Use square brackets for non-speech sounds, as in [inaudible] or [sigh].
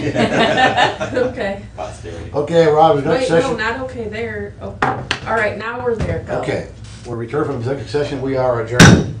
[laughs] [laughs] Okay. Posterity. Okay, Rob, is next Wait, no, not okay there. Oh, all right, now we're there. Go. Okay, We're return from executive session, we are adjourned.